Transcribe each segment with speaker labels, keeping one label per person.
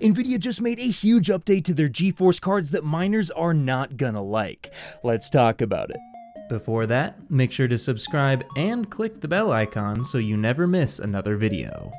Speaker 1: Nvidia just made a huge update to their GeForce cards that miners are not gonna like. Let's talk about it. Before that, make sure to subscribe and click the bell icon so you never miss another video.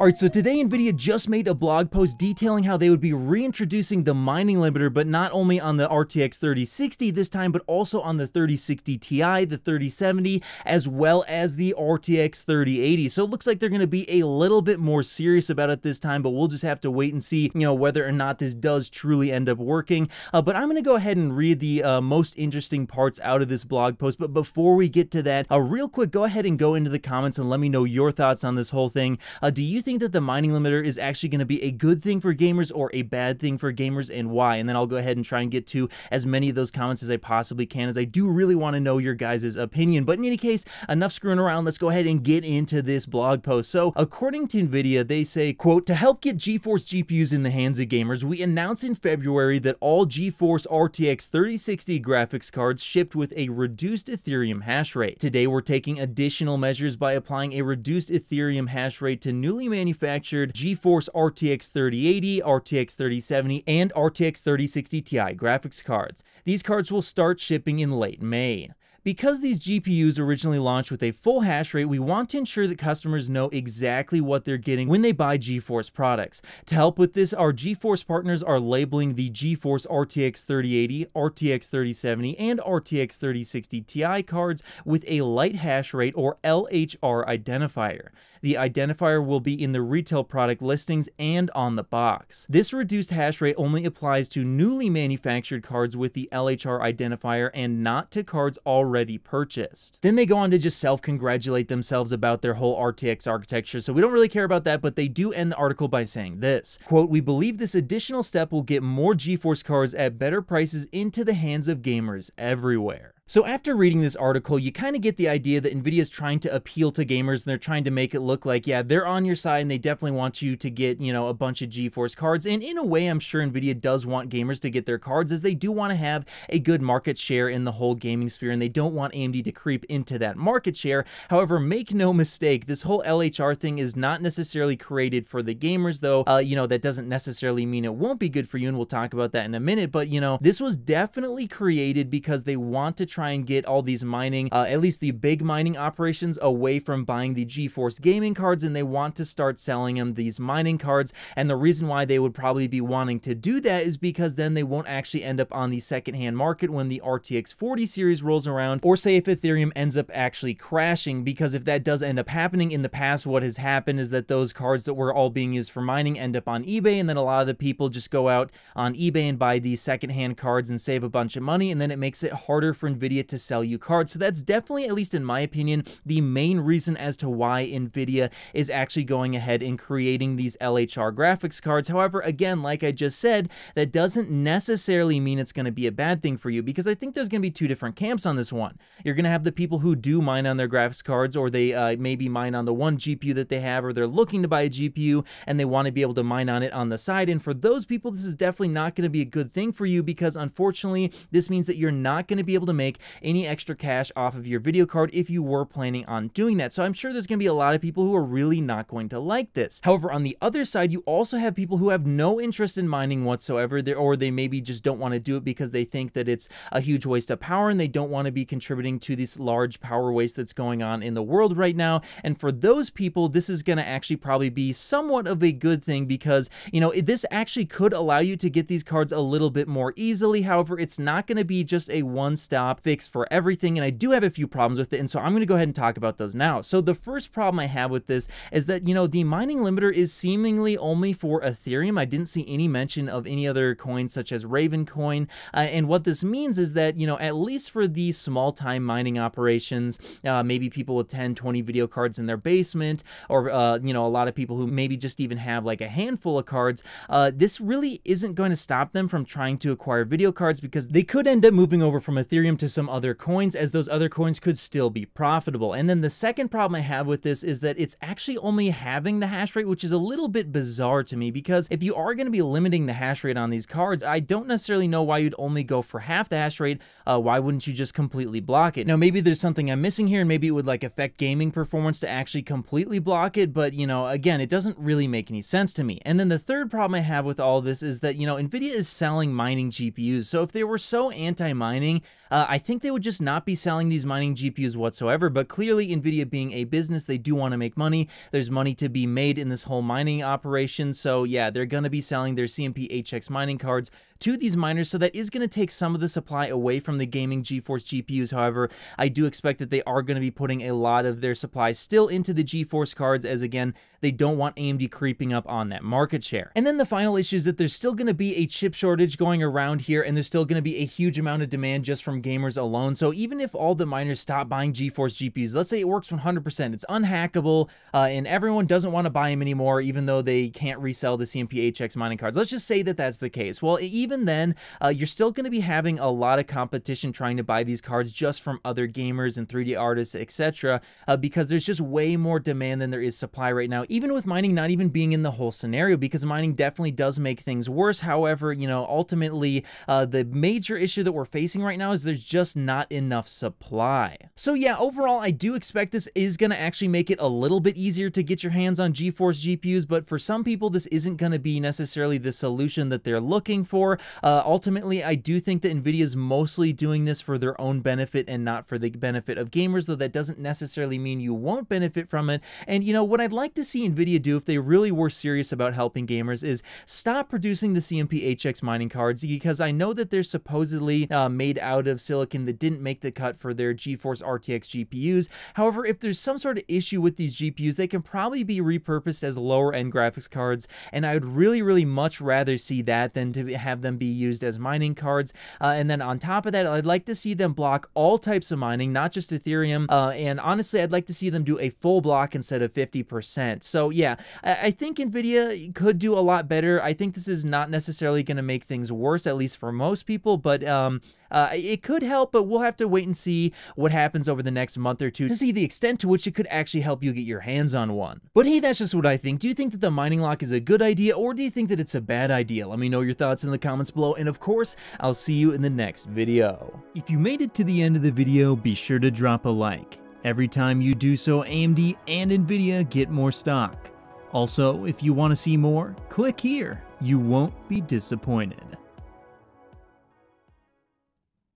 Speaker 1: Alright, so today NVIDIA just made a blog post detailing how they would be reintroducing the mining limiter, but not only on the RTX 3060 this time, but also on the 3060 Ti, the 3070, as well as the RTX 3080. So it looks like they're going to be a little bit more serious about it this time, but we'll just have to wait and see, you know, whether or not this does truly end up working. Uh, but I'm going to go ahead and read the uh, most interesting parts out of this blog post. But before we get to that, uh, real quick, go ahead and go into the comments and let me know your thoughts on this whole thing. Uh, do you think think that the mining limiter is actually going to be a good thing for gamers or a bad thing for gamers and why? And then I'll go ahead and try and get to as many of those comments as I possibly can as I do really want to know your guys' opinion. But in any case, enough screwing around. Let's go ahead and get into this blog post. So according to NVIDIA, they say, quote, to help get GeForce GPUs in the hands of gamers, we announced in February that all GeForce RTX 3060 graphics cards shipped with a reduced Ethereum hash rate. Today, we're taking additional measures by applying a reduced Ethereum hash rate to newly manufactured GeForce RTX 3080, RTX 3070, and RTX 3060 Ti graphics cards. These cards will start shipping in late May. Because these GPUs originally launched with a full hash rate, we want to ensure that customers know exactly what they're getting when they buy GeForce products. To help with this, our GeForce partners are labeling the GeForce RTX 3080, RTX 3070, and RTX 3060 Ti cards with a Lite Hash Rate or LHR identifier. The identifier will be in the retail product listings and on the box. This reduced hash rate only applies to newly manufactured cards with the LHR identifier and not to cards already already purchased. Then they go on to just self-congratulate themselves about their whole RTX architecture, so we don't really care about that, but they do end the article by saying this, quote, we believe this additional step will get more GeForce cards at better prices into the hands of gamers everywhere. So after reading this article, you kind of get the idea that NVIDIA is trying to appeal to gamers and they're trying to make it look like, yeah, they're on your side and they definitely want you to get, you know, a bunch of GeForce cards. And in a way, I'm sure NVIDIA does want gamers to get their cards as they do want to have a good market share in the whole gaming sphere and they don't want AMD to creep into that market share. However, make no mistake, this whole LHR thing is not necessarily created for the gamers though. Uh, you know, that doesn't necessarily mean it won't be good for you and we'll talk about that in a minute. But, you know, this was definitely created because they want to try try and get all these mining, uh, at least the big mining operations, away from buying the GeForce gaming cards, and they want to start selling them these mining cards. And the reason why they would probably be wanting to do that is because then they won't actually end up on the secondhand market when the RTX 40 series rolls around, or say if Ethereum ends up actually crashing, because if that does end up happening in the past, what has happened is that those cards that were all being used for mining end up on eBay, and then a lot of the people just go out on eBay and buy these secondhand cards and save a bunch of money, and then it makes it harder for NVIDIA to sell you cards. So that's definitely, at least in my opinion, the main reason as to why NVIDIA is actually going ahead and creating these LHR graphics cards. However, again, like I just said, that doesn't necessarily mean it's going to be a bad thing for you because I think there's going to be two different camps on this one. You're going to have the people who do mine on their graphics cards or they uh, maybe mine on the one GPU that they have or they're looking to buy a GPU and they want to be able to mine on it on the side. And for those people, this is definitely not going to be a good thing for you because unfortunately, this means that you're not going to be able to make any extra cash off of your video card if you were planning on doing that. So I'm sure there's going to be a lot of people who are really not going to like this. However, on the other side, you also have people who have no interest in mining whatsoever, or they maybe just don't want to do it because they think that it's a huge waste of power and they don't want to be contributing to this large power waste that's going on in the world right now. And for those people, this is going to actually probably be somewhat of a good thing because, you know, this actually could allow you to get these cards a little bit more easily. However, it's not going to be just a one-stop fix for everything, and I do have a few problems with it, and so I'm going to go ahead and talk about those now. So the first problem I have with this is that, you know, the mining limiter is seemingly only for Ethereum. I didn't see any mention of any other coins such as Ravencoin, uh, and what this means is that, you know, at least for these small-time mining operations, uh, maybe people with 10, 20 video cards in their basement, or, uh, you know, a lot of people who maybe just even have like a handful of cards, uh, this really isn't going to stop them from trying to acquire video cards because they could end up moving over from Ethereum to some other coins as those other coins could still be profitable. And then the second problem I have with this is that it's actually only having the hash rate, which is a little bit bizarre to me because if you are going to be limiting the hash rate on these cards, I don't necessarily know why you'd only go for half the hash rate. Uh, why wouldn't you just completely block it? Now, maybe there's something I'm missing here and maybe it would like affect gaming performance to actually completely block it. But, you know, again, it doesn't really make any sense to me. And then the third problem I have with all this is that, you know, NVIDIA is selling mining GPUs. So if they were so anti-mining, uh, I think they would just not be selling these mining GPUs whatsoever. But clearly, NVIDIA being a business, they do want to make money. There's money to be made in this whole mining operation. So yeah, they're going to be selling their CMP HX mining cards to these miners. So that is going to take some of the supply away from the gaming GeForce GPUs. However, I do expect that they are going to be putting a lot of their supply still into the GeForce cards as again, they don't want AMD creeping up on that market share. And then the final issue is that there's still going to be a chip shortage going around here and there's still going to be a huge amount of demand just from gamers alone. So even if all the miners stop buying GeForce GPUs, let's say it works 100%, it's unhackable, uh, and everyone doesn't want to buy them anymore, even though they can't resell the CMP HX mining cards. Let's just say that that's the case. Well, even then, uh, you're still going to be having a lot of competition trying to buy these cards just from other gamers and 3D artists, etc., uh, because there's just way more demand than there is supply right now, even with mining not even being in the whole scenario, because mining definitely does make things worse. However, you know, ultimately, uh, the major issue that we're facing right now is there's just not enough supply. So yeah, overall, I do expect this is going to actually make it a little bit easier to get your hands on GeForce GPUs, but for some people, this isn't going to be necessarily the solution that they're looking for. Uh, ultimately, I do think that NVIDIA is mostly doing this for their own benefit and not for the benefit of gamers, though that doesn't necessarily mean you won't benefit from it. And, you know, what I'd like to see NVIDIA do if they really were serious about helping gamers is stop producing the CMP HX mining cards because I know that they're supposedly uh, made out of silicon that didn't make the cut for their GeForce RTX GPUs. However, if there's some sort of issue with these GPUs, they can probably be repurposed as lower end graphics cards, and I would really, really much rather see that than to have them be used as mining cards. Uh, and then on top of that, I'd like to see them block all types of mining, not just Ethereum. Uh, and honestly, I'd like to see them do a full block instead of 50%. So yeah, I think NVIDIA could do a lot better. I think this is not necessarily going to make things worse, at least for most people, but um, uh, it could help, but we'll have to wait and see what happens over the next month or two to see the extent to which it could actually help you get your hands on one. But hey, that's just what I think. Do you think that the mining lock is a good idea, or do you think that it's a bad idea? Let me know your thoughts in the comments below, and of course, I'll see you in the next video. If you made it to the end of the video, be sure to drop a like. Every time you do so, AMD and NVIDIA get more stock. Also, if you want to see more, click here. You won't be disappointed.